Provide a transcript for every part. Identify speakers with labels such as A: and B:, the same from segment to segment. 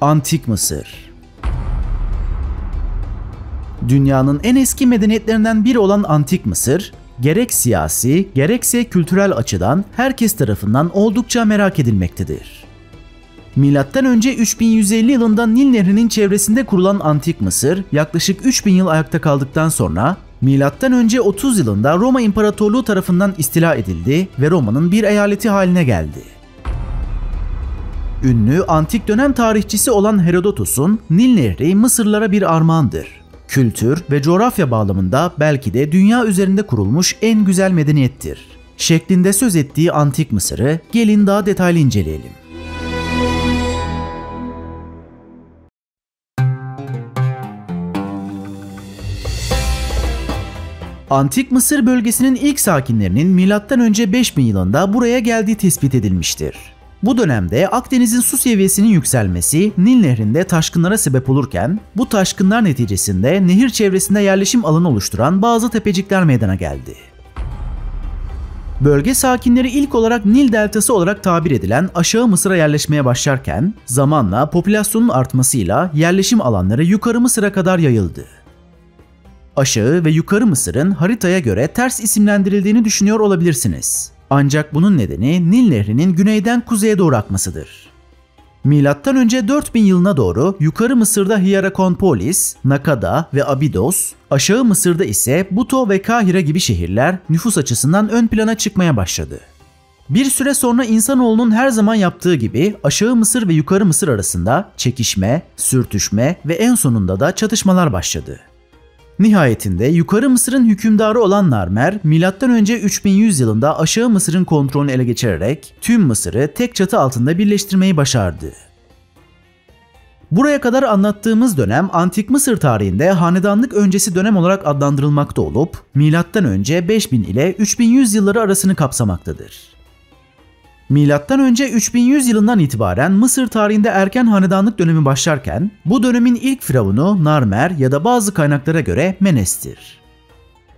A: Antik Mısır Dünyanın en eski medeniyetlerinden biri olan Antik Mısır, gerek siyasi gerekse kültürel açıdan herkes tarafından oldukça merak edilmektedir. Milattan önce 3150 yılında Nil Nehri'nin çevresinde kurulan Antik Mısır yaklaşık 3000 yıl ayakta kaldıktan sonra Milattan önce 30 yılında Roma İmparatorluğu tarafından istila edildi ve Roma'nın bir eyaleti haline geldi. Ünlü antik dönem tarihçisi olan Herodotos'un Nil Nehri Mısırlara bir armağandır. Kültür ve coğrafya bağlamında belki de dünya üzerinde kurulmuş en güzel medeniyettir. Şeklinde söz ettiği antik Mısır'ı gelin daha detaylı inceleyelim. Antik Mısır bölgesinin ilk sakinlerinin M.Ö. 5000 yılında buraya geldiği tespit edilmiştir. Bu dönemde Akdeniz'in su seviyesinin yükselmesi Nil Nehri'nde taşkınlara sebep olurken bu taşkınlar neticesinde nehir çevresinde yerleşim alanı oluşturan bazı tepecikler meydana geldi. Bölge sakinleri ilk olarak Nil Deltası olarak tabir edilen aşağı Mısır'a yerleşmeye başlarken zamanla popülasyonun artmasıyla yerleşim alanları yukarı Mısır'a kadar yayıldı. Aşağı ve yukarı Mısır'ın haritaya göre ters isimlendirildiğini düşünüyor olabilirsiniz. Ancak bunun nedeni Nil Nehri'nin güneyden kuzeye doğru akmasıdır. Milattan önce 4000 yılına doğru Yukarı Mısır'da Hierakonpolis, Nakada ve Abidos, Aşağı Mısır'da ise Buto ve Kahire gibi şehirler nüfus açısından ön plana çıkmaya başladı. Bir süre sonra insanoğlunun her zaman yaptığı gibi Aşağı Mısır ve Yukarı Mısır arasında çekişme, sürtüşme ve en sonunda da çatışmalar başladı. Nihayetinde Yukarı Mısır'ın hükümdarı olan Narmer, M.Ö. 3100 yılında Aşağı Mısır'ın kontrolünü ele geçirerek tüm Mısır'ı tek çatı altında birleştirmeyi başardı. Buraya kadar anlattığımız dönem Antik Mısır tarihinde hanedanlık öncesi dönem olarak adlandırılmakta olup M.Ö. 5000 ile 3100 yılları arasını kapsamaktadır. Milattan önce 3100 yılından itibaren Mısır tarihinde erken hanedanlık dönemi başlarken bu dönemin ilk firavunu Narmer ya da bazı kaynaklara göre Menes'tir.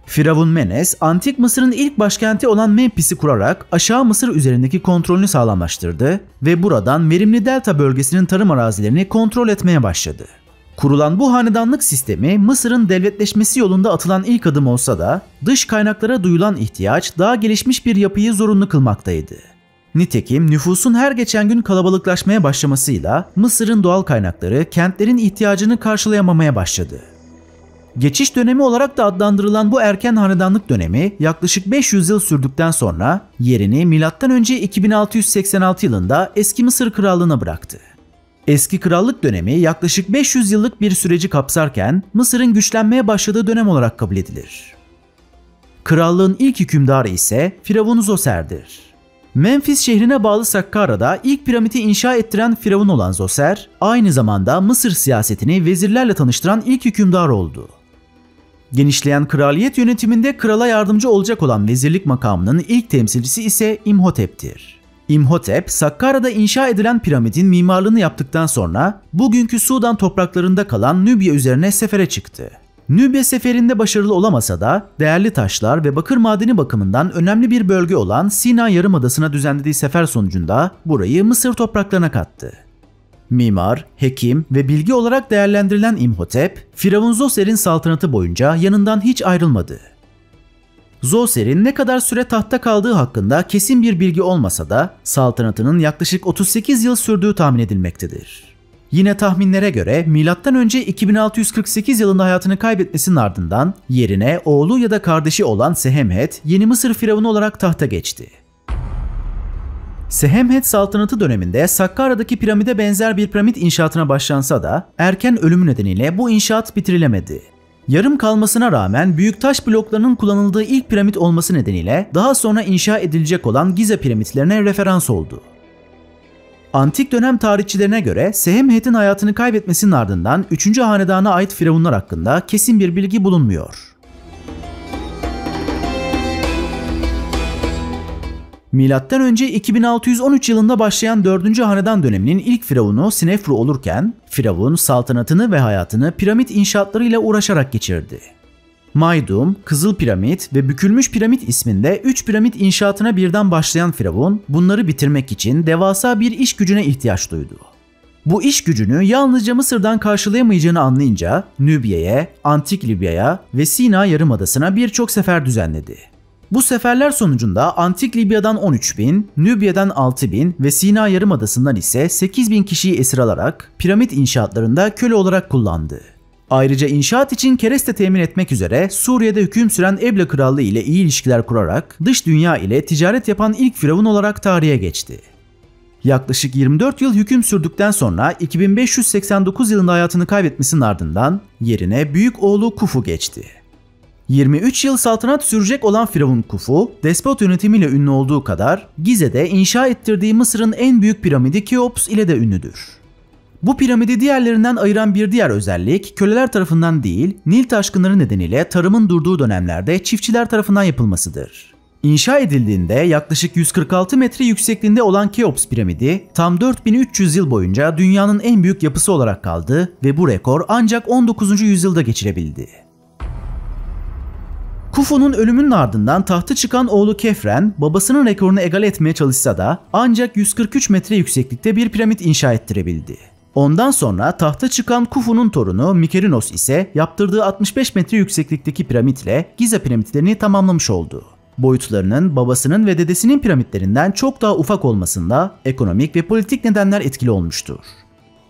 A: Firavun Menes, Antik Mısır'ın ilk başkenti olan Memphis'i kurarak aşağı Mısır üzerindeki kontrolünü sağlamlaştırdı ve buradan verimli delta bölgesinin tarım arazilerini kontrol etmeye başladı. Kurulan bu hanedanlık sistemi Mısır'ın devletleşmesi yolunda atılan ilk adım olsa da dış kaynaklara duyulan ihtiyaç daha gelişmiş bir yapıyı zorunlu kılmaktaydı. Nitekim nüfusun her geçen gün kalabalıklaşmaya başlamasıyla Mısır'ın doğal kaynakları kentlerin ihtiyacını karşılayamamaya başladı. Geçiş dönemi olarak da adlandırılan bu erken hanedanlık dönemi yaklaşık 500 yıl sürdükten sonra yerini M.Ö. 2686 yılında Eski Mısır Krallığı'na bıraktı. Eski krallık dönemi yaklaşık 500 yıllık bir süreci kapsarken Mısır'ın güçlenmeye başladığı dönem olarak kabul edilir. Krallığın ilk hükümdarı ise Firavun Zoser'dir. Memphis şehrine bağlı Sakkara'da ilk piramidi inşa ettiren firavun olan Zoser, aynı zamanda Mısır siyasetini vezirlerle tanıştıran ilk hükümdar oldu. Genişleyen kraliyet yönetiminde krala yardımcı olacak olan vezirlik makamının ilk temsilcisi ise İmhotep'tir. İmhotep, Sakkara'da inşa edilen piramidin mimarlığını yaptıktan sonra bugünkü Sudan topraklarında kalan Nübya üzerine sefere çıktı. Nübya seferinde başarılı olamasa da değerli taşlar ve bakır madeni bakımından önemli bir bölge olan Sina Yarımadası'na düzenlediği sefer sonucunda burayı Mısır topraklarına kattı. Mimar, hekim ve bilgi olarak değerlendirilen İmhotep, Firavun Zoser'in saltanatı boyunca yanından hiç ayrılmadı. Zoser'in ne kadar süre tahtta kaldığı hakkında kesin bir bilgi olmasa da saltanatının yaklaşık 38 yıl sürdüğü tahmin edilmektedir. Yine tahminlere göre M.Ö. 2648 yılında hayatını kaybetmesinin ardından yerine oğlu ya da kardeşi olan Sehemhet Yeni Mısır firavunu olarak tahta geçti. Sehemhet saltanatı döneminde Sakkara'daki piramide benzer bir piramit inşaatına başlansa da erken ölümü nedeniyle bu inşaat bitirilemedi. Yarım kalmasına rağmen büyük taş bloklarının kullanıldığı ilk piramit olması nedeniyle daha sonra inşa edilecek olan Gize piramitlerine referans oldu. Antik dönem tarihçilerine göre Sehemhet'in hayatını kaybetmesinin ardından 3. hanedana ait firavunlar hakkında kesin bir bilgi bulunmuyor. Milattan önce 2613 yılında başlayan 4. hanedan döneminin ilk firavunu Sinefru olurken firavun saltanatını ve hayatını piramit inşaatlarıyla uğraşarak geçirdi. Maydum, Kızıl Piramit ve Bükülmüş Piramit isminde 3 piramit inşaatına birden başlayan Firavun bunları bitirmek için devasa bir iş gücüne ihtiyaç duydu. Bu iş gücünü yalnızca Mısır'dan karşılayamayacağını anlayınca Nübye'ye, Antik Libya'ya ve Sina Yarımadası'na birçok sefer düzenledi. Bu seferler sonucunda Antik Libya'dan 13 bin, Nübya'dan 6 bin ve Sina Yarımadası'ndan ise 8 bin kişiyi esir alarak piramit inşaatlarında köle olarak kullandı. Ayrıca inşaat için kereste temin etmek üzere Suriye'de hüküm süren Ebla Krallığı ile iyi ilişkiler kurarak dış dünya ile ticaret yapan ilk firavun olarak tarihe geçti. Yaklaşık 24 yıl hüküm sürdükten sonra 2589 yılında hayatını kaybetmesinin ardından yerine büyük oğlu Kufu geçti. 23 yıl saltanat sürecek olan Firavun Kufu, despot yönetimiyle ünlü olduğu kadar Gize'de inşa ettirdiği Mısır'ın en büyük piramidi Keops ile de ünlüdür. Bu piramidi diğerlerinden ayıran bir diğer özellik köleler tarafından değil, Nil taşkınları nedeniyle tarımın durduğu dönemlerde çiftçiler tarafından yapılmasıdır. İnşa edildiğinde yaklaşık 146 metre yüksekliğinde olan Keops piramidi tam 4300 yıl boyunca dünyanın en büyük yapısı olarak kaldı ve bu rekor ancak 19. yüzyılda geçirebildi. Kufu'nun ölümünün ardından tahta çıkan oğlu Kefren babasının rekorunu egal etmeye çalışsa da ancak 143 metre yükseklikte bir piramit inşa ettirebildi. Ondan sonra tahta çıkan Kufu'nun torunu Mikerinos ise yaptırdığı 65 metre yükseklikteki piramitle Gize piramitlerini tamamlamış oldu. Boyutlarının babasının ve dedesinin piramitlerinden çok daha ufak olmasında ekonomik ve politik nedenler etkili olmuştur.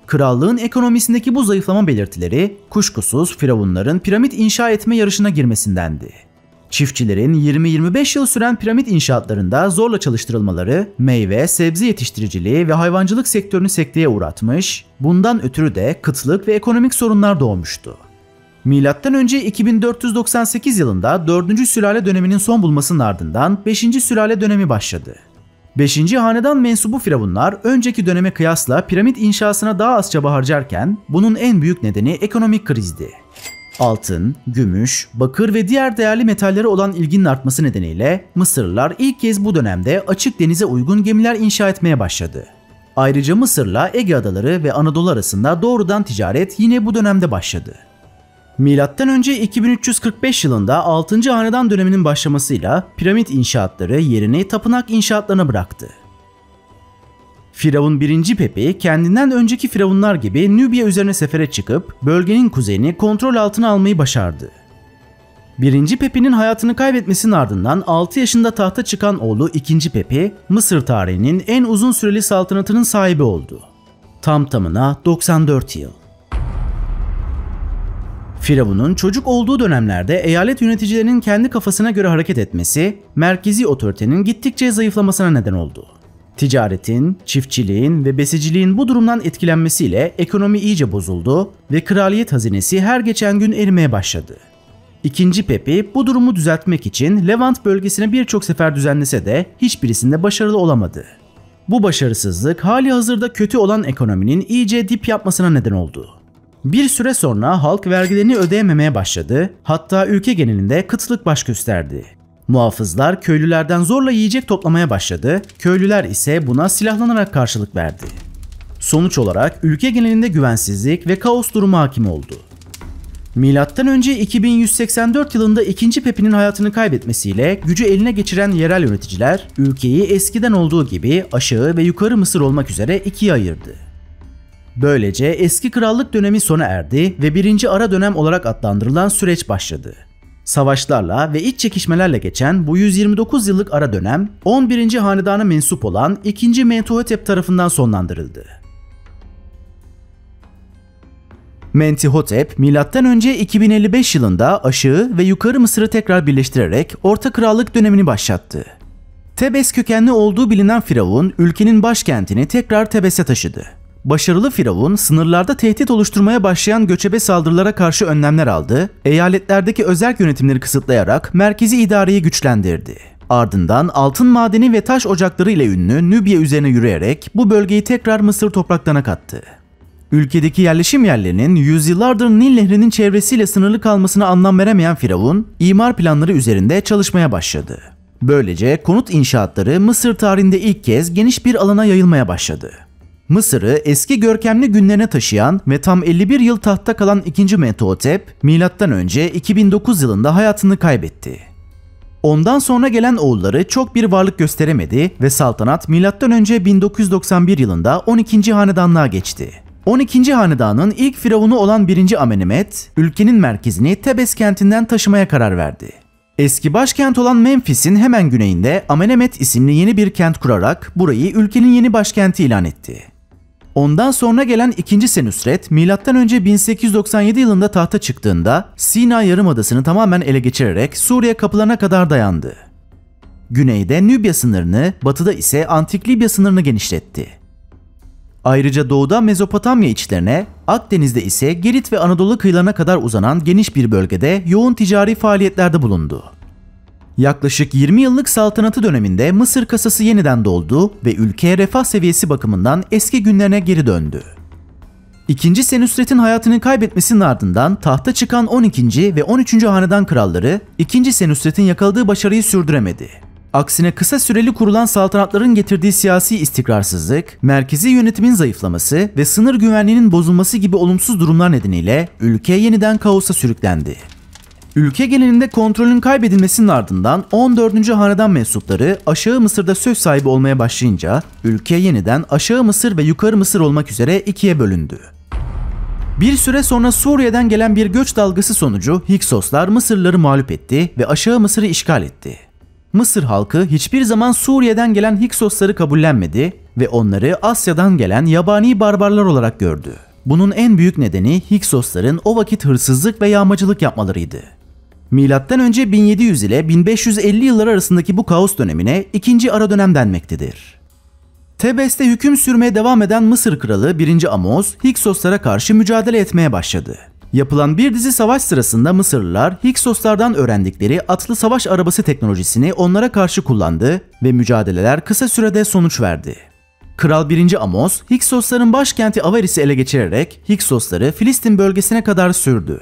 A: Krallığın ekonomisindeki bu zayıflama belirtileri kuşkusuz firavunların piramit inşa etme yarışına girmesindendi. Çiftçilerin 20-25 yıl süren piramit inşaatlarında zorla çalıştırılmaları meyve, sebze yetiştiriciliği ve hayvancılık sektörünü sekteye uğratmış, bundan ötürü de kıtlık ve ekonomik sorunlar doğmuştu. Milattan önce 2498 yılında 4. sülale döneminin son bulmasının ardından 5. sülale dönemi başladı. 5. hanedan mensubu firavunlar önceki döneme kıyasla piramit inşasına daha az çaba harcarken bunun en büyük nedeni ekonomik krizdi. Altın, gümüş, bakır ve diğer değerli metallere olan ilginin artması nedeniyle Mısırlılar ilk kez bu dönemde açık denize uygun gemiler inşa etmeye başladı. Ayrıca Mısır'la Ege adaları ve Anadolu arasında doğrudan ticaret yine bu dönemde başladı. Milattan önce 2345 yılında 6. hanedan döneminin başlamasıyla piramit inşaatları yerini tapınak inşaatlarına bıraktı. Firavun 1. Pepi kendinden önceki firavunlar gibi Nübya üzerine sefere çıkıp bölgenin kuzeyini kontrol altına almayı başardı. 1. Pepi'nin hayatını kaybetmesinin ardından 6 yaşında tahta çıkan oğlu 2. Pepi, Mısır tarihinin en uzun süreli saltanatının sahibi oldu. Tam tamına 94 yıl. Firavun'un çocuk olduğu dönemlerde eyalet yöneticilerinin kendi kafasına göre hareket etmesi, merkezi otoritenin gittikçe zayıflamasına neden oldu. Ticaretin, çiftçiliğin ve besiciliğin bu durumdan etkilenmesiyle ekonomi iyice bozuldu ve kraliyet hazinesi her geçen gün erimeye başladı. İkinci Pepi bu durumu düzeltmek için Levant bölgesine birçok sefer düzenlese de hiçbirisinde başarılı olamadı. Bu başarısızlık hali hazırda kötü olan ekonominin iyice dip yapmasına neden oldu. Bir süre sonra halk vergilerini ödeyememeye başladı, hatta ülke genelinde kıtlık baş gösterdi. Muhafızlar köylülerden zorla yiyecek toplamaya başladı, köylüler ise buna silahlanarak karşılık verdi. Sonuç olarak ülke genelinde güvensizlik ve kaos durumu hakim oldu. Milattan önce 2184 yılında 2. Pepi'nin hayatını kaybetmesiyle gücü eline geçiren yerel yöneticiler ülkeyi eskiden olduğu gibi aşağı ve yukarı Mısır olmak üzere ikiye ayırdı. Böylece eski krallık dönemi sona erdi ve birinci ara dönem olarak adlandırılan süreç başladı. Savaşlarla ve iç çekişmelerle geçen bu 129 yıllık ara dönem 11. hanedana mensup olan 2. Mentuhotep tarafından sonlandırıldı. Mentihotep M.Ö. 2055 yılında aşağı ve yukarı Mısır'ı tekrar birleştirerek Orta Krallık dönemini başlattı. Tebes kökenli olduğu bilinen Firavun ülkenin başkentini tekrar Tebes'e taşıdı. Başarılı Firavun sınırlarda tehdit oluşturmaya başlayan göçebe saldırılara karşı önlemler aldı, eyaletlerdeki özel yönetimleri kısıtlayarak merkezi idareyi güçlendirdi. Ardından altın madeni ve taş ocakları ile ünlü Nübya üzerine yürüyerek bu bölgeyi tekrar Mısır topraklarına kattı. Ülkedeki yerleşim yerlerinin yüzyıllardır Nil Nehri'nin çevresiyle sınırlı kalmasına anlam veremeyen Firavun, imar planları üzerinde çalışmaya başladı. Böylece konut inşaatları Mısır tarihinde ilk kez geniş bir alana yayılmaya başladı. Mısır'ı eski görkemli günlerine taşıyan ve tam 51 yıl tahtta kalan 2. Mentuhotep, M.Ö. 2009 yılında hayatını kaybetti. Ondan sonra gelen oğulları çok bir varlık gösteremedi ve saltanat M.Ö. 1991 yılında 12. hanedanlığa geçti. 12. hanedanın ilk firavunu olan 1. Amenemet, ülkenin merkezini Tebes kentinden taşımaya karar verdi. Eski başkent olan Memphis'in hemen güneyinde Amenemet isimli yeni bir kent kurarak burayı ülkenin yeni başkenti ilan etti. Ondan sonra gelen 2. Senusret, M.Ö. 1897 yılında tahta çıktığında Sina Yarımadası'nı tamamen ele geçirerek Suriye kapılarına kadar dayandı. Güneyde Nübya sınırını, batıda ise Antik Libya sınırını genişletti. Ayrıca doğuda Mezopotamya içlerine, Akdeniz'de ise Girit ve Anadolu kıyılarına kadar uzanan geniş bir bölgede yoğun ticari faaliyetlerde bulundu. Yaklaşık 20 yıllık saltanatı döneminde Mısır kasası yeniden doldu ve ülke refah seviyesi bakımından eski günlerine geri döndü. İkinci Senüsret'in hayatını kaybetmesinin ardından tahta çıkan 12. ve 13. hanedan kralları ikinci Senüsret'in yakaladığı başarıyı sürdüremedi. Aksine kısa süreli kurulan saltanatların getirdiği siyasi istikrarsızlık, merkezi yönetimin zayıflaması ve sınır güvenliğinin bozulması gibi olumsuz durumlar nedeniyle ülke yeniden kaosa sürüklendi. Ülke genelinde kontrolün kaybedilmesinin ardından 14. hanedan mensupları Aşağı Mısır'da söz sahibi olmaya başlayınca ülke yeniden Aşağı Mısır ve Yukarı Mısır olmak üzere ikiye bölündü. Bir süre sonra Suriye'den gelen bir göç dalgası sonucu Hiksoslar Mısırlıları mağlup etti ve Aşağı Mısır'ı işgal etti. Mısır halkı hiçbir zaman Suriye'den gelen Hiksosları kabullenmedi ve onları Asya'dan gelen yabani barbarlar olarak gördü. Bunun en büyük nedeni Hiksosların o vakit hırsızlık ve yağmacılık yapmalarıydı. Önce 1700 ile 1550 yıllar arasındaki bu kaos dönemine ikinci ara dönem denmektedir. Tebes'te hüküm sürmeye devam eden Mısır kralı 1. Amos, Hiksoslara karşı mücadele etmeye başladı. Yapılan bir dizi savaş sırasında Mısırlılar Hiksoslardan öğrendikleri atlı savaş arabası teknolojisini onlara karşı kullandı ve mücadeleler kısa sürede sonuç verdi. Kral 1. Amos, Hiksosların başkenti Avaris'i ele geçirerek Hiksosları Filistin bölgesine kadar sürdü.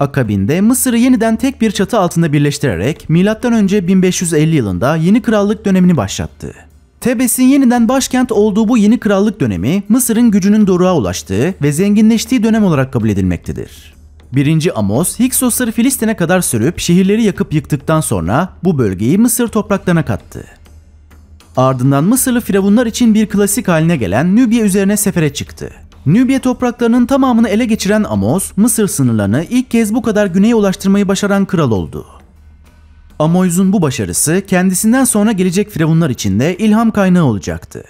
A: Akabinde Mısır'ı yeniden tek bir çatı altında birleştirerek M.Ö. 1550 yılında yeni krallık dönemini başlattı. Tebes'in yeniden başkent olduğu bu yeni krallık dönemi Mısır'ın gücünün doruğa ulaştığı ve zenginleştiği dönem olarak kabul edilmektedir. 1. Amos, Hiksosları Filistin'e kadar sürüp şehirleri yakıp yıktıktan sonra bu bölgeyi Mısır topraklarına kattı. Ardından Mısırlı firavunlar için bir klasik haline gelen Nübya üzerine sefere çıktı. Nübya topraklarının tamamını ele geçiren Amos, Mısır sınırlarını ilk kez bu kadar güneye ulaştırmayı başaran kral oldu. Amoiz'un bu başarısı kendisinden sonra gelecek firavunlar için de ilham kaynağı olacaktı.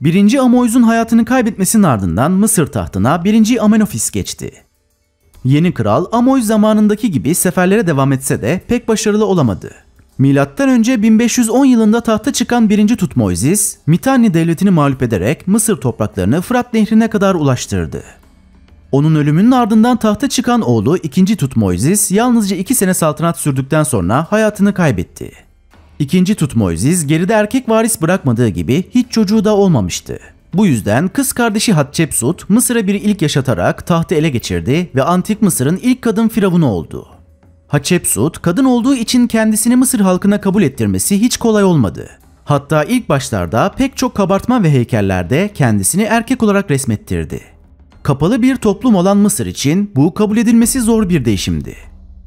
A: 1. Amoiz'un hayatını kaybetmesinin ardından Mısır tahtına 1. Amenofis geçti. Yeni kral Amoiz zamanındaki gibi seferlere devam etse de pek başarılı olamadı. Milattan önce 1510 yılında tahta çıkan 1. Tutmoisis, Mitanni devletini mağlup ederek Mısır topraklarını Fırat Nehri'ne kadar ulaştırdı. Onun ölümünün ardından tahta çıkan oğlu 2. Tutmoisis yalnızca 2 sene saltanat sürdükten sonra hayatını kaybetti. 2. Tutmoisis geride erkek varis bırakmadığı gibi hiç çocuğu da olmamıştı. Bu yüzden kız kardeşi Hatshepsut Mısır'a bir ilk yaşatarak tahtı ele geçirdi ve Antik Mısır'ın ilk kadın firavunu oldu. Hatshepsut kadın olduğu için kendisini Mısır halkına kabul ettirmesi hiç kolay olmadı. Hatta ilk başlarda pek çok kabartma ve heykellerde kendisini erkek olarak resmettirdi. Kapalı bir toplum olan Mısır için bu kabul edilmesi zor bir değişimdi.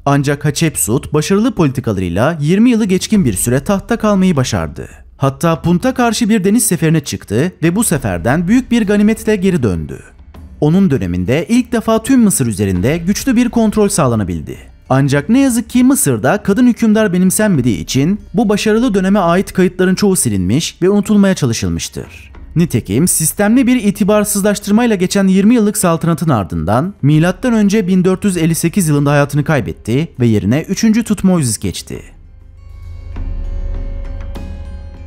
A: Ancak Hatshepsut başarılı politikalarıyla 20 yılı geçkin bir süre tahtta kalmayı başardı. Hatta Punt'a karşı bir deniz seferine çıktı ve bu seferden büyük bir ganimetle geri döndü. Onun döneminde ilk defa tüm Mısır üzerinde güçlü bir kontrol sağlanabildi. Ancak ne yazık ki Mısır'da kadın hükümdar benimsenmediği için bu başarılı döneme ait kayıtların çoğu silinmiş ve unutulmaya çalışılmıştır. Nitekim sistemli bir itibarsızlaştırmayla geçen 20 yıllık saltanatın ardından M.Ö. 1458 yılında hayatını kaybetti ve yerine 3. Tutmoisis geçti.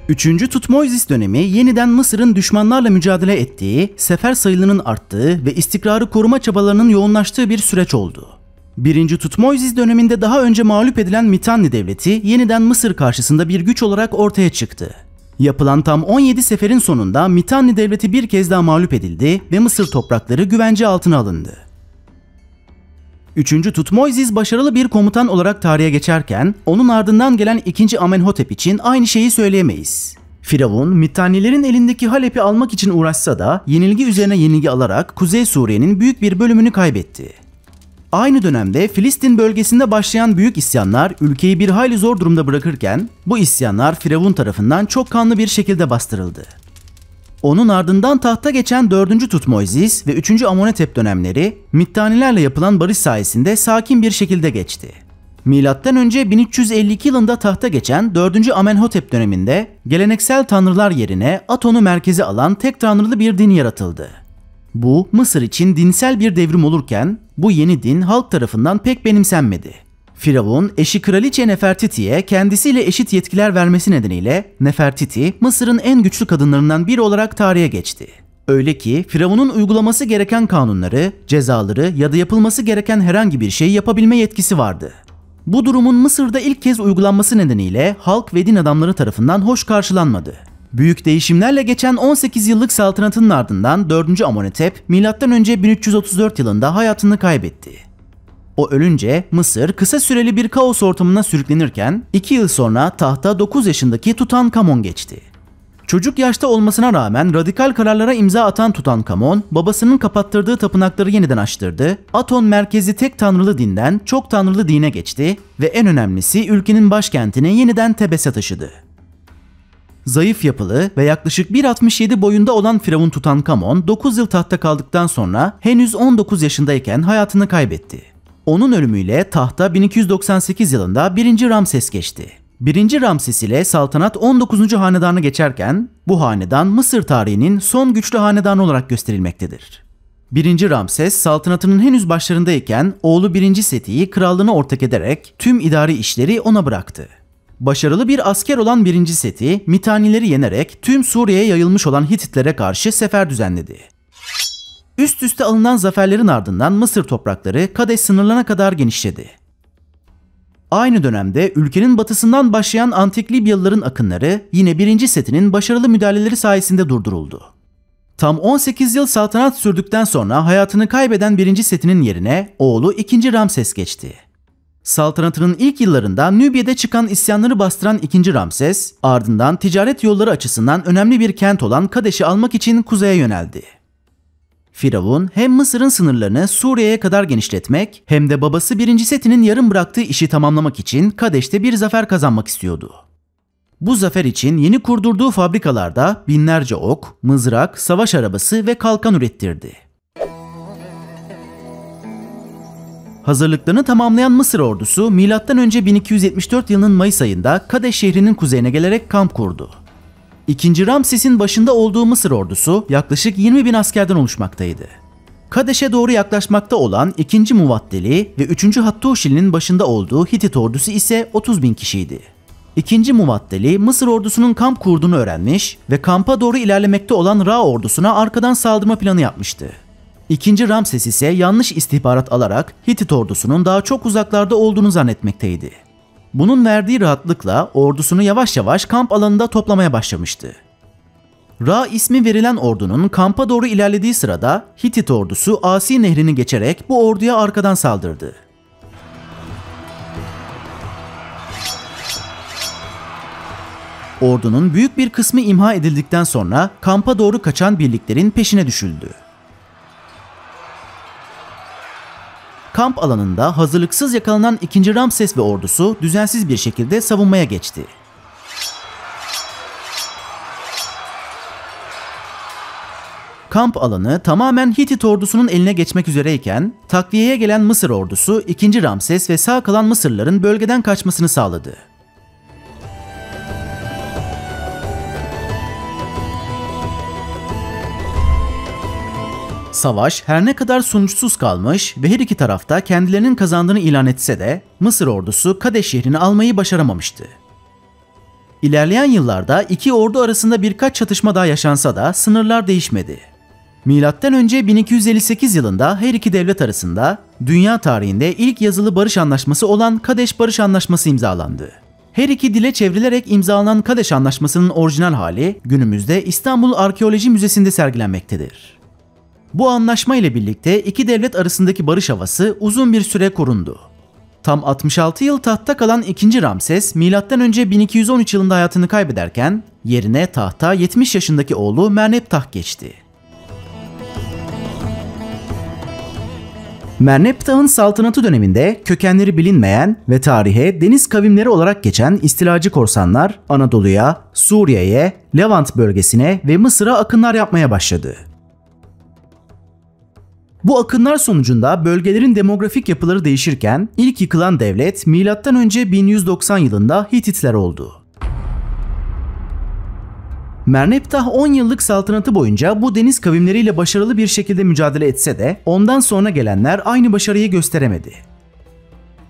A: 3. Tutmoisis dönemi yeniden Mısır'ın düşmanlarla mücadele ettiği, sefer sayılarının arttığı ve istikrarı koruma çabalarının yoğunlaştığı bir süreç oldu. 1. Tutmoisis döneminde daha önce mağlup edilen Mitanni devleti yeniden Mısır karşısında bir güç olarak ortaya çıktı. Yapılan tam 17 seferin sonunda Mitanni devleti bir kez daha mağlup edildi ve Mısır toprakları güvence altına alındı. 3. Tutmoisis başarılı bir komutan olarak tarihe geçerken onun ardından gelen 2. Amenhotep için aynı şeyi söyleyemeyiz. Firavun, Mitannilerin elindeki Halep'i almak için uğraşsa da yenilgi üzerine yenilgi alarak Kuzey Suriye'nin büyük bir bölümünü kaybetti. Aynı dönemde Filistin bölgesinde başlayan büyük isyanlar ülkeyi bir hayli zor durumda bırakırken bu isyanlar Firavun tarafından çok kanlı bir şekilde bastırıldı. Onun ardından tahta geçen 4. Tutmoisis ve 3. Amonetep dönemleri Mittanilerle yapılan barış sayesinde sakin bir şekilde geçti. Milattan önce 1352 yılında tahta geçen 4. Amenhotep döneminde geleneksel tanrılar yerine Aton'u merkeze alan tek tanrılı bir din yaratıldı. Bu Mısır için dinsel bir devrim olurken bu yeni din halk tarafından pek benimsenmedi. Firavun eşi kraliçe Nefertiti'ye kendisiyle eşit yetkiler vermesi nedeniyle Nefertiti Mısır'ın en güçlü kadınlarından biri olarak tarihe geçti. Öyle ki Firavun'un uygulaması gereken kanunları, cezaları ya da yapılması gereken herhangi bir şeyi yapabilme yetkisi vardı. Bu durumun Mısır'da ilk kez uygulanması nedeniyle halk ve din adamları tarafından hoş karşılanmadı. Büyük değişimlerle geçen 18 yıllık saltanatının ardından 4. Amonetep M.Ö. 1334 yılında hayatını kaybetti. O ölünce Mısır kısa süreli bir kaos ortamına sürüklenirken 2 yıl sonra tahta 9 yaşındaki Tutankamon geçti. Çocuk yaşta olmasına rağmen radikal kararlara imza atan Tutankamon, babasının kapattırdığı tapınakları yeniden açtırdı, Aton merkezi tek tanrılı dinden çok tanrılı dine geçti ve en önemlisi ülkenin başkentini yeniden Tebes'e taşıdı. Zayıf yapılı ve yaklaşık 1.67 boyunda olan Firavun Tutankamon 9 yıl tahtta kaldıktan sonra henüz 19 yaşındayken hayatını kaybetti. Onun ölümüyle tahta 1298 yılında 1. Ramses geçti. 1. Ramses ile saltanat 19. hanedanı geçerken bu hanedan Mısır tarihinin son güçlü hanedanı olarak gösterilmektedir. 1. Ramses saltanatının henüz başlarındayken oğlu 1. Seti'yi krallığına ortak ederek tüm idari işleri ona bıraktı. Başarılı bir asker olan 1. Seti, Mitanileri yenerek tüm Suriye'ye yayılmış olan Hititlere karşı sefer düzenledi. Üst üste alınan zaferlerin ardından Mısır toprakları Kadeş sınırlarına kadar genişledi. Aynı dönemde ülkenin batısından başlayan antik Libyalıların akınları yine 1. Seti'nin başarılı müdahaleleri sayesinde durduruldu. Tam 18 yıl saltanat sürdükten sonra hayatını kaybeden 1. Seti'nin yerine oğlu 2. Ramses geçti. Saltanatının ilk yıllarında Nübya'da çıkan isyanları bastıran 2. Ramses, ardından ticaret yolları açısından önemli bir kent olan Kadeş'i almak için kuzeye yöneldi. Firavun hem Mısır'ın sınırlarını Suriye'ye kadar genişletmek hem de babası 1. Seti'nin yarım bıraktığı işi tamamlamak için Kadeş'te bir zafer kazanmak istiyordu. Bu zafer için yeni kurdurduğu fabrikalarda binlerce ok, mızrak, savaş arabası ve kalkan ürettirdi. Hazırlıklarını tamamlayan Mısır ordusu M.Ö. 1274 yılının Mayıs ayında Kadeş şehrinin kuzeyine gelerek kamp kurdu. İkinci Ramses'in başında olduğu Mısır ordusu yaklaşık 20 bin askerden oluşmaktaydı. Kadeş'e doğru yaklaşmakta olan 2. Muvaddeli ve 3. Hattuşili'nin başında olduğu Hitit ordusu ise 30 bin kişiydi. 2. Muvaddeli Mısır ordusunun kamp kurduğunu öğrenmiş ve kampa doğru ilerlemekte olan Ra ordusuna arkadan saldırma planı yapmıştı. İkinci Ramses ise yanlış istihbarat alarak Hitit ordusunun daha çok uzaklarda olduğunu zannetmekteydi. Bunun verdiği rahatlıkla ordusunu yavaş yavaş kamp alanında toplamaya başlamıştı. Ra ismi verilen ordunun kampa doğru ilerlediği sırada Hitit ordusu Asi nehrini geçerek bu orduya arkadan saldırdı. Ordunun büyük bir kısmı imha edildikten sonra kampa doğru kaçan birliklerin peşine düşüldü. Kamp alanında hazırlıksız yakalanan 2. Ramses ve ordusu düzensiz bir şekilde savunmaya geçti. Kamp alanı tamamen Hitit ordusunun eline geçmek üzereyken takviyeye gelen Mısır ordusu 2. Ramses ve sağ kalan Mısırlıların bölgeden kaçmasını sağladı. Savaş her ne kadar sonuçsuz kalmış ve her iki tarafta kendilerinin kazandığını ilan etse de Mısır ordusu Kadeş şehrini almayı başaramamıştı. İlerleyen yıllarda iki ordu arasında birkaç çatışma daha yaşansa da sınırlar değişmedi. Milattan önce 1258 yılında her iki devlet arasında dünya tarihinde ilk yazılı barış anlaşması olan Kadeş Barış Anlaşması imzalandı. Her iki dile çevrilerek imzalanan Kadeş Anlaşması'nın orijinal hali günümüzde İstanbul Arkeoloji Müzesi'nde sergilenmektedir. Bu anlaşma ile birlikte iki devlet arasındaki barış havası uzun bir süre korundu. Tam 66 yıl tahtta kalan 2. Ramses M.Ö. 1213 yılında hayatını kaybederken yerine tahta 70 yaşındaki oğlu Merneptah geçti. Merneptah'ın saltanatı döneminde kökenleri bilinmeyen ve tarihe deniz kavimleri olarak geçen istilacı korsanlar Anadolu'ya, Suriye'ye, Levant bölgesine ve Mısır'a akınlar yapmaya başladı. Bu akınlar sonucunda bölgelerin demografik yapıları değişirken ilk yıkılan devlet M.Ö. 1190 yılında Hititler oldu. Merneptah 10 yıllık saltanatı boyunca bu deniz kavimleriyle başarılı bir şekilde mücadele etse de ondan sonra gelenler aynı başarıyı gösteremedi.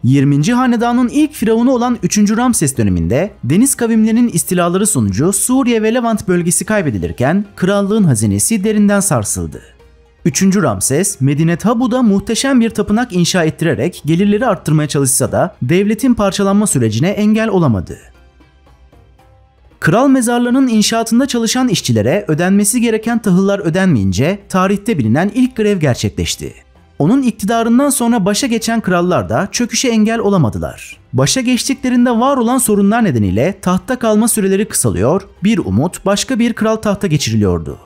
A: 20. Hanedanın ilk firavunu olan 3. Ramses döneminde deniz kavimlerinin istilaları sonucu Suriye ve Levant bölgesi kaybedilirken krallığın hazinesi derinden sarsıldı. 3. Ramses, Medinet Habu'da muhteşem bir tapınak inşa ettirerek gelirleri arttırmaya çalışsa da devletin parçalanma sürecine engel olamadı. Kral mezarlarının inşaatında çalışan işçilere ödenmesi gereken tahıllar ödenmeyince tarihte bilinen ilk grev gerçekleşti. Onun iktidarından sonra başa geçen krallar da çöküşe engel olamadılar. Başa geçtiklerinde var olan sorunlar nedeniyle tahta kalma süreleri kısalıyor, bir umut başka bir kral tahta geçiriliyordu.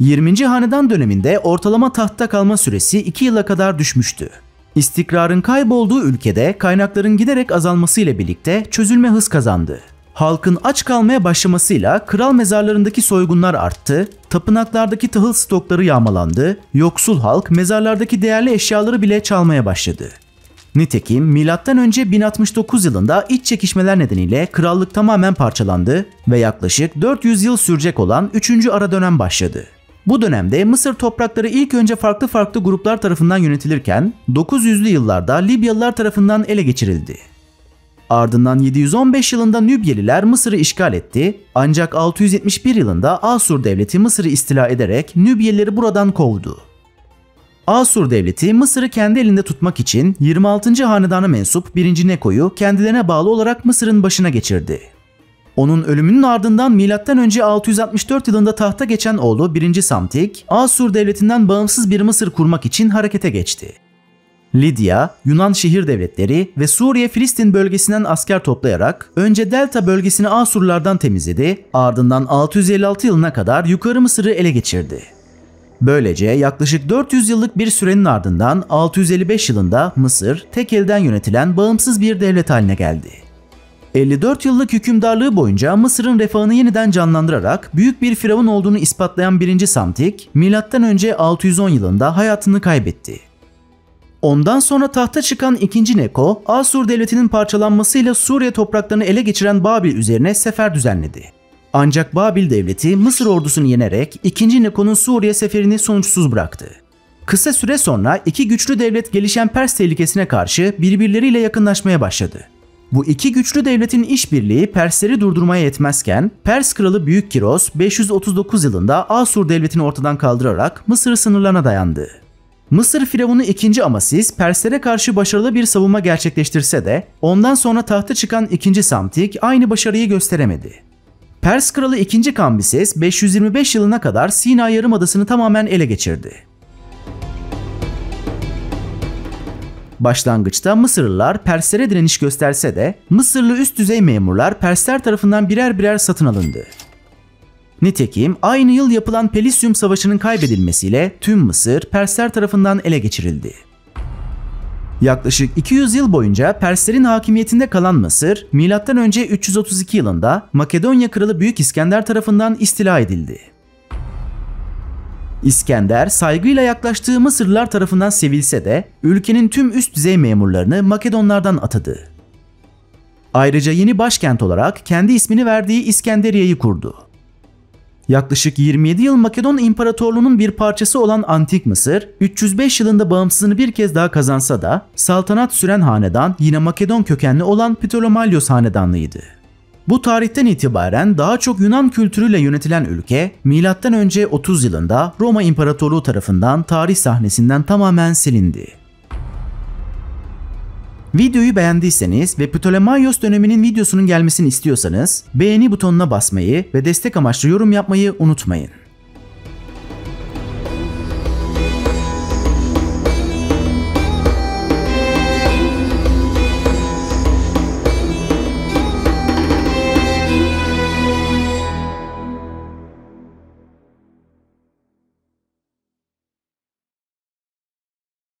A: 20. Hanedan döneminde ortalama tahtta kalma süresi 2 yıla kadar düşmüştü. İstikrarın kaybolduğu ülkede kaynakların giderek azalması ile birlikte çözülme hız kazandı. Halkın aç kalmaya başlamasıyla kral mezarlarındaki soygunlar arttı, tapınaklardaki tahıl stokları yağmalandı, yoksul halk mezarlardaki değerli eşyaları bile çalmaya başladı. Nitekim M.Ö. 1069 yılında iç çekişmeler nedeniyle krallık tamamen parçalandı ve yaklaşık 400 yıl sürecek olan 3. ara dönem başladı. Bu dönemde Mısır toprakları ilk önce farklı farklı gruplar tarafından yönetilirken 900'lü yıllarda Libyalılar tarafından ele geçirildi. Ardından 715 yılında Nübyeliler Mısır'ı işgal etti ancak 671 yılında Asur devleti Mısır'ı istila ederek Nübyelileri buradan kovdu. Asur devleti Mısır'ı kendi elinde tutmak için 26. hanedana mensup 1. Neko'yu kendilerine bağlı olarak Mısır'ın başına geçirdi. Onun ölümünün ardından M.Ö. 664 yılında tahta geçen oğlu 1. Samtik, Asur devletinden bağımsız bir Mısır kurmak için harekete geçti. Lidya, Yunan şehir devletleri ve Suriye-Filistin bölgesinden asker toplayarak önce Delta bölgesini Asurlardan temizledi, ardından 656 yılına kadar Yukarı Mısır'ı ele geçirdi. Böylece yaklaşık 400 yıllık bir sürenin ardından 655 yılında Mısır tek elden yönetilen bağımsız bir devlet haline geldi. 54 yıllık hükümdarlığı boyunca Mısır'ın refahını yeniden canlandırarak büyük bir firavun olduğunu ispatlayan 1. Samtik, M.Ö. 610 yılında hayatını kaybetti. Ondan sonra tahta çıkan 2. Neko, Asur devletinin parçalanmasıyla Suriye topraklarını ele geçiren Babil üzerine sefer düzenledi. Ancak Babil devleti Mısır ordusunu yenerek 2. Neko'nun Suriye seferini sonuçsuz bıraktı. Kısa süre sonra iki güçlü devlet gelişen Pers tehlikesine karşı birbirleriyle yakınlaşmaya başladı. Bu iki güçlü devletin işbirliği Persleri durdurmaya yetmezken Pers kralı Büyük Kiros 539 yılında Asur devletini ortadan kaldırarak Mısır sınırlarına dayandı. Mısır firavunu 2. Amasis Perslere karşı başarılı bir savunma gerçekleştirse de ondan sonra tahta çıkan 2. Samtik aynı başarıyı gösteremedi. Pers kralı 2. Kambises 525 yılına kadar Sina Yarımadası'nı tamamen ele geçirdi. Başlangıçta Mısırlılar Perslere direniş gösterse de Mısırlı üst düzey memurlar Persler tarafından birer birer satın alındı. Nitekim aynı yıl yapılan Pelisyum Savaşı'nın kaybedilmesiyle tüm Mısır Persler tarafından ele geçirildi. Yaklaşık 200 yıl boyunca Perslerin hakimiyetinde kalan Mısır, M.Ö. 332 yılında Makedonya Kralı Büyük İskender tarafından istila edildi. İskender saygıyla yaklaştığı Mısırlılar tarafından sevilse de ülkenin tüm üst düzey memurlarını Makedonlardan atadı. Ayrıca yeni başkent olarak kendi ismini verdiği İskenderiye'yi kurdu. Yaklaşık 27 yıl Makedon İmparatorluğu'nun bir parçası olan Antik Mısır, 305 yılında bağımsızlığını bir kez daha kazansa da saltanat süren hanedan yine Makedon kökenli olan Ptolemaios hanedanlığıydı. Bu tarihten itibaren daha çok Yunan kültürüyle yönetilen ülke, M.Ö. 30 yılında Roma İmparatorluğu tarafından tarih sahnesinden tamamen silindi. Videoyu beğendiyseniz ve Ptolemaios döneminin videosunun gelmesini istiyorsanız beğeni butonuna basmayı ve destek amaçlı yorum yapmayı unutmayın.